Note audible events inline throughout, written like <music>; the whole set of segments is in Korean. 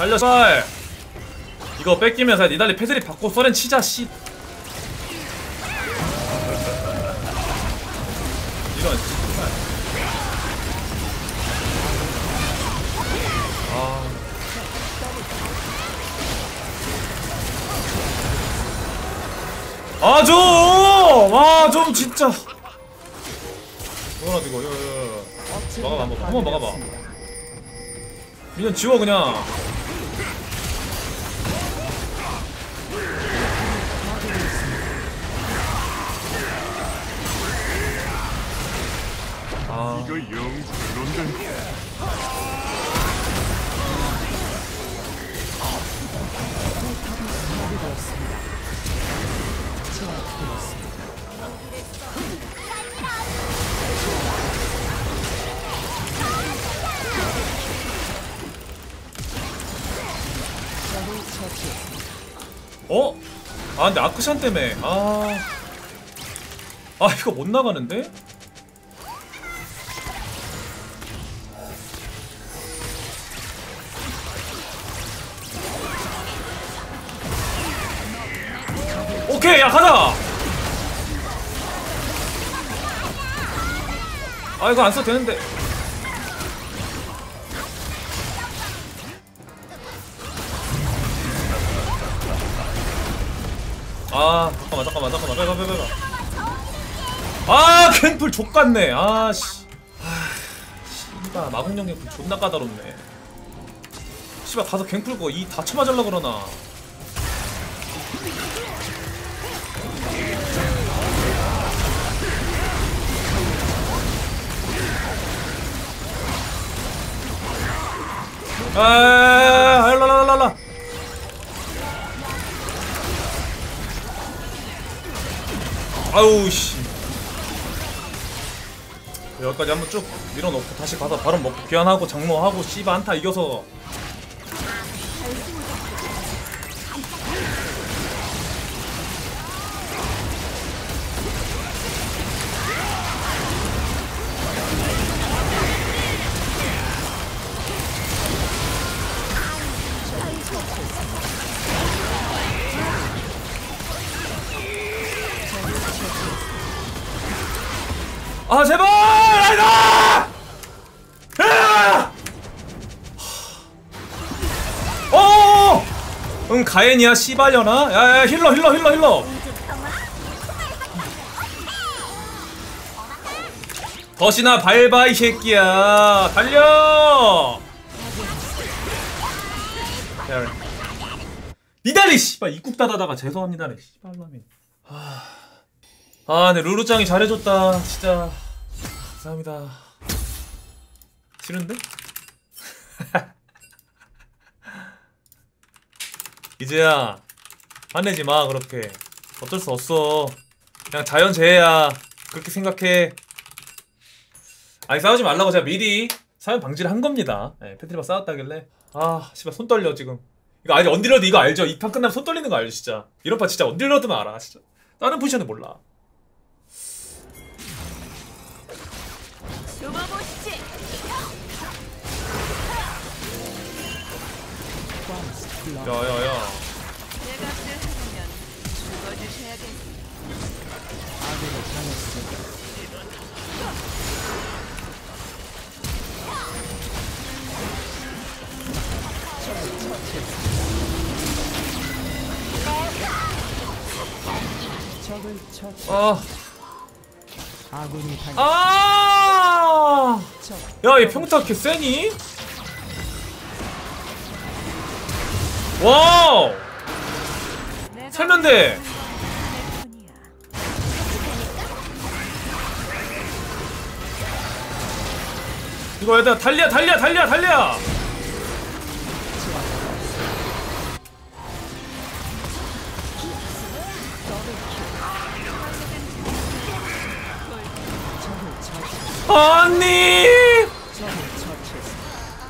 달려 쌀 이거 뺏기면서 니달리 패드립 받고 써렌 치자 씨 이런 씨발 아 좀! 와, 좀 진짜. 뭐라 이거, 야, 야, 야. 막아봐, 한번, 한번 막아봐. 미년 지워 그냥. 아, 이거 영 그런데 어? 아, 근데 아크샨 때문에. 아. 아, 이거 못 나가는데? 오케이, 야, 가자! 아, 이거 안 써도 되는데. 아 잠깐만 잠깐만 잠깐만 빼봐 빼봐 빼봐 아 캔풀 족같네. 아씨. 아 씨발 마공령 갱풀 존나 까다롭네. 씨발 가서 갱풀 거이 다쳐 맞을라 그러나. 아, 아우 씨. 여기까지 한번 쭉 밀어놓고 다시 가서 바로 먹고 귀환하고 장모하고 씨바 한타 이겨서 아 제발 아니다 야! 어! 응 가엔이야 씨발려나? 야야 힐러 힐러 힐러 힐러 덫이나 밟아 이 새끼야 달려 야, 니달리 씨발 입국 닫아다가 죄송합니다네 씨발라미 아, 네 루루짱이 잘해줬다. 진짜 감사합니다. 싫은데? <laughs> 이제야 화내지 마 그렇게. 어쩔 수 없어. 그냥 자연재해야. 그렇게 생각해. 아니 싸우지 말라고 제가 미리 사연 방지를 한 겁니다. 네, 패트리바 싸웠다길래 아 씨발 손 떨려 지금. 이거 아니 언딜러드 이거 알죠? 이 판 끝나면 손 떨리는 거 알죠 진짜. 이런 판 진짜 언딜러드만 알아 진짜. 다른 포지션은 몰라. 야야야. 제가 쓰면 죽어주셔야겠. 아. 아! 야, 이 평타 개 세니? 와우! 뿐이야. 이거 얘들아 달려 달려 달려 달려! 언니!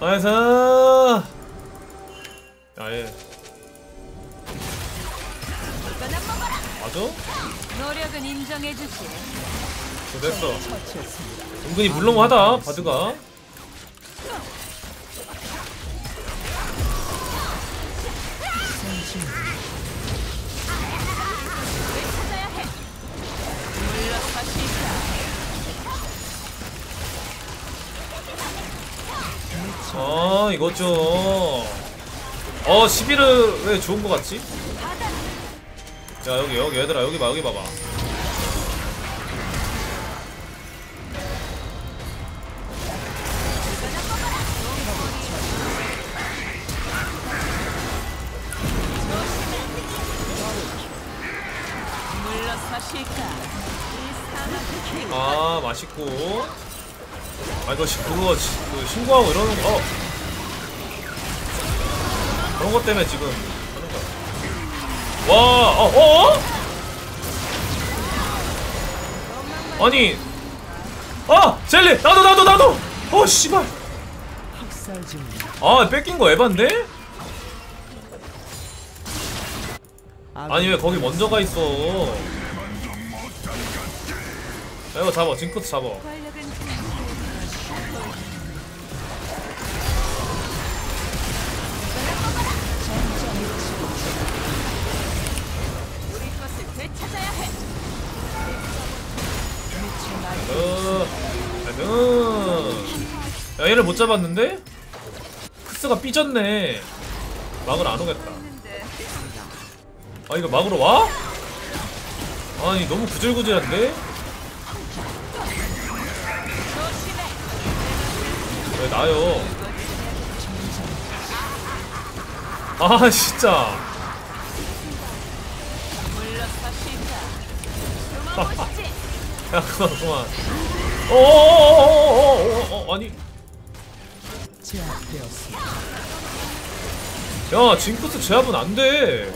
나이스! 실력은 인정해주지. 됐어. 은근히 물렁하다 바드가. 아 이거 좀어 11을 왜 좋은 거 같지? 야 여기 여기 얘들아 여기 봐 여기 봐봐 아, 맛있고. 아, 이거, 시- 그거, 시- 그 신고하고 이러는 거, 어. 그런 것 때문에 지금 하는 거야. 와, 어, 어? 아니, 아, 젤리! 나도, 나도, 나도! 어, 씨발! 아, 뺏긴 거 에반데? 아니 왜 거기 먼저 가 있어? 야, 이거 잡아, 징크스 잡아. 어. 야, 얘를 못 잡았는데? 크스가 삐졌네. 막을 안 오겠다. 아, 이거 막으러 와? 아니, 너무 구질구질한데? 왜 나요? 아, 진짜. 야, 그만, 그만. 어어어어어어어 아니. 야, 징크스 제압은 안 돼.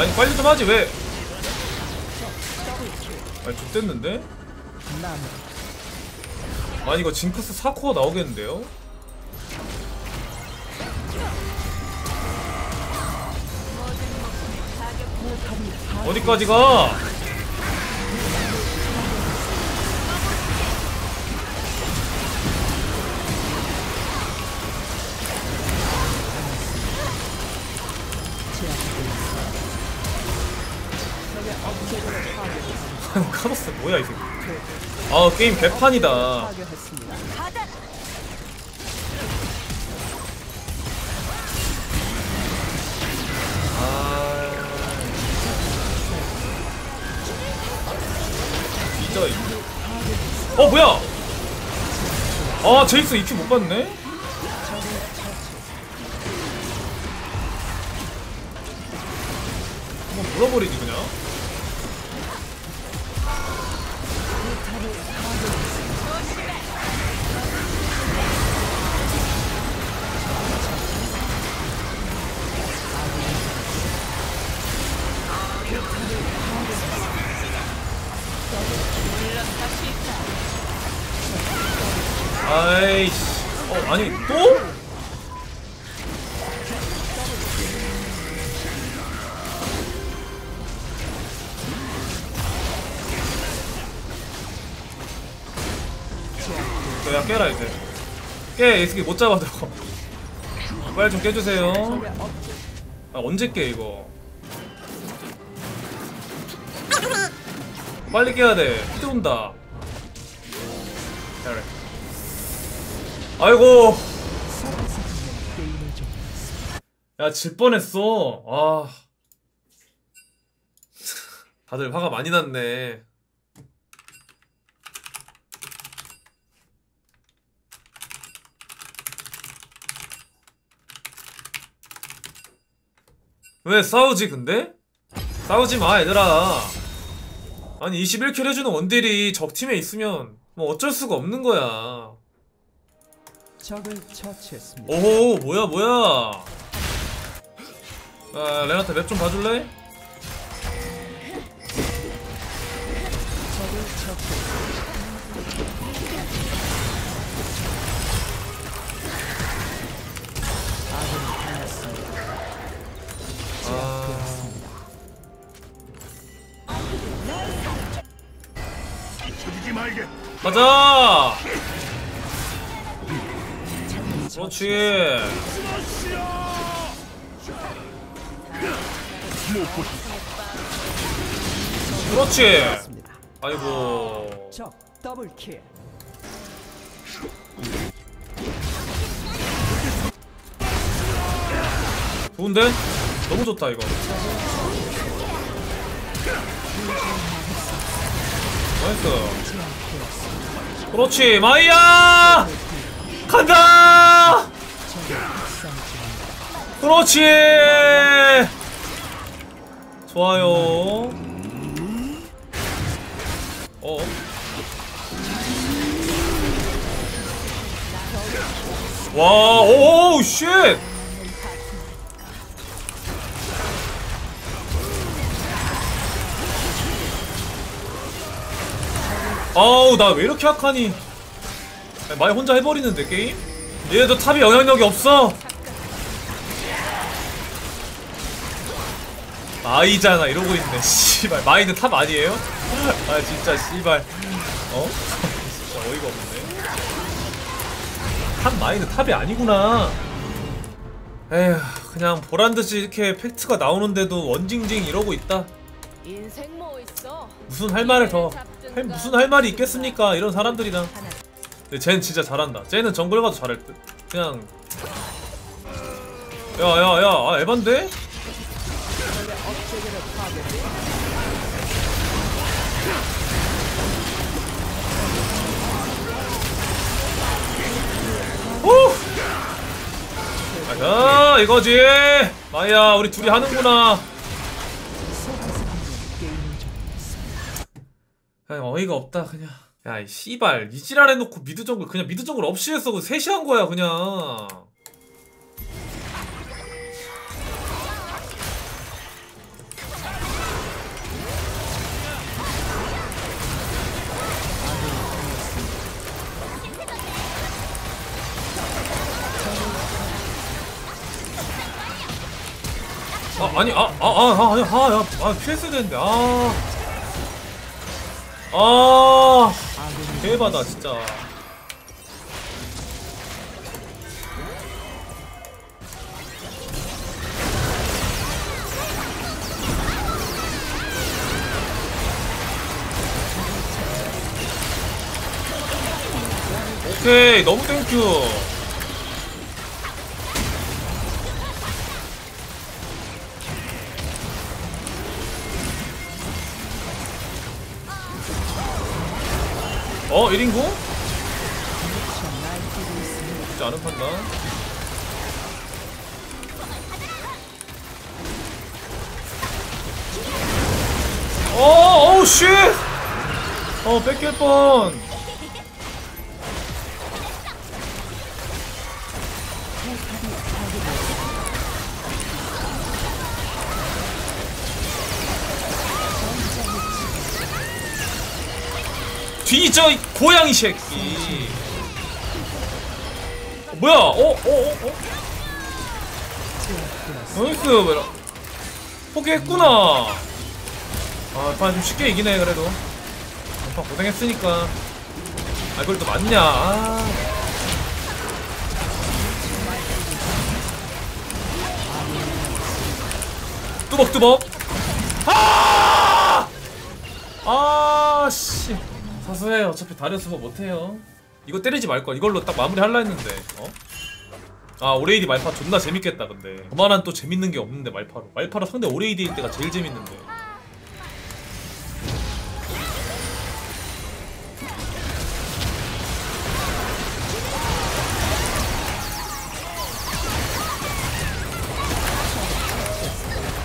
아, 아니 빨리 좀 하지 왜? 아니 좋댔는데? 남 아니 이거 징크스 4코어 나오겠는데요? 어디까지 가? 카로스 뭐야 이 새끼? 아 게임 개판이다. 진짜 어 뭐야? 아 제이스 EP 못 봤네? 한번 물어버리지 그냥 아이씨. 어 아니 또? 야 깨라 이제. 깨이 새끼 못 잡아도. 빨리 좀 깨주세요. 아 언제 깨 이거? 빨리 깨야 돼. 히트 온다 그래. 아이고. 야 질 뻔했어. 아. 다들 화가 많이 났네. 왜 싸우지 근데? 싸우지 마 얘들아. 아니 21킬 해주는 원딜이 적팀에 있으면 뭐 어쩔 수가 없는 거야 적을 처치했습니다. 오호 뭐야 뭐야 아 레나타 맵 좀 봐줄래? 적을 처치했습니다. 아... 잊혀지지 말게. 가자 그렇지. 그렇지. 아이고 적 더블 킬. 좋은데? 너무 좋다 이거 나이스 그렇지 마이야! 간다! 그렇지! 좋아요. 어? 와, 오우, shit! 아우, 나 왜 이렇게 약하니? 마이 혼자 해버리는데, 게임? 얘도 탑이 영향력이 없어! 마이잖아, 이러고 있네, <laughs> 씨발. 마이는 탑 아니에요? 아, 진짜, 씨발. 어? <laughs> 진짜 어이가 없네. 탑 마이는 탑이 아니구나. 에휴, 그냥 보란듯이 이렇게 팩트가 나오는데도 원징징 이러고 있다. 인생 뭐 있어? 무슨 할 말을 더, 할, 무슨 할 말이 있겠습니까? 이런 사람들이랑. 근데 쟤는 진짜 잘한다. 쟤는 정글 가도 잘할 듯. 그냥. 야, 야, 야, 아, 에반데? 오! 자, 이거지. 마이야, 우리 둘이 하는구나. 그냥 어이가 없다 그냥. 야이 씨발 이 지랄 해놓고 미드 정글 그냥 미드 정글 없이 했어. 그 셋이 한 거야 그냥. 아 아니 아아아 아니 아야 아 피했어야 되는데 아 아, 대박다 진짜. 오케이, 너무 땡큐. 어, 1인구? 날뛰고 있습니다. 쉽지 않은 판단. 어, 어우, 쉣! 어, 뺏길 뻔. 뒤져, 이 고양이 새끼. 어, 뭐야? 어, 어, 어, 어? nice, 뭐라? 포기했구나. 아, 판 좀 쉽게 이기네, 그래도. 판 고생했으니까. 아, 그걸 또 맞냐? 아. 뚜벅뚜벅. 아! 아, 씨. 사소해. 어차피 다리우스 뭐 못해요. 이거 때리지 말걸. 이걸로 딱 마무리 할라 했는데. 어? 아 오레이디 말파 존나 재밌겠다 근데 그만한 또 재밌는 게 없는데 말파로 말파로 상대 오레이디일 때가 제일 재밌는데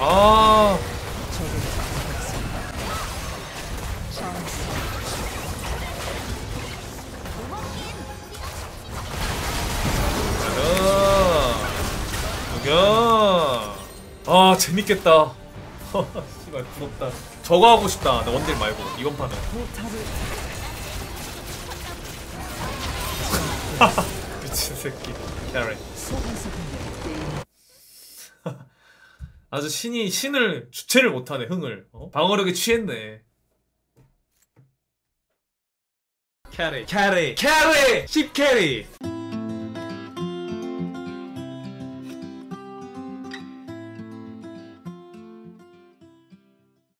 아 아 재밌겠다. <laughs> 씨발 부럽다. 저거 하고 싶다. 나 원딜 말고 판은. 포탑을 <laughs> 미친 새끼. 게임 <laughs> 아주 신이 신을 주체를 못하네 흥을. 어? 방어력에 취했네. 캐리 캐리 캐리 10 캐리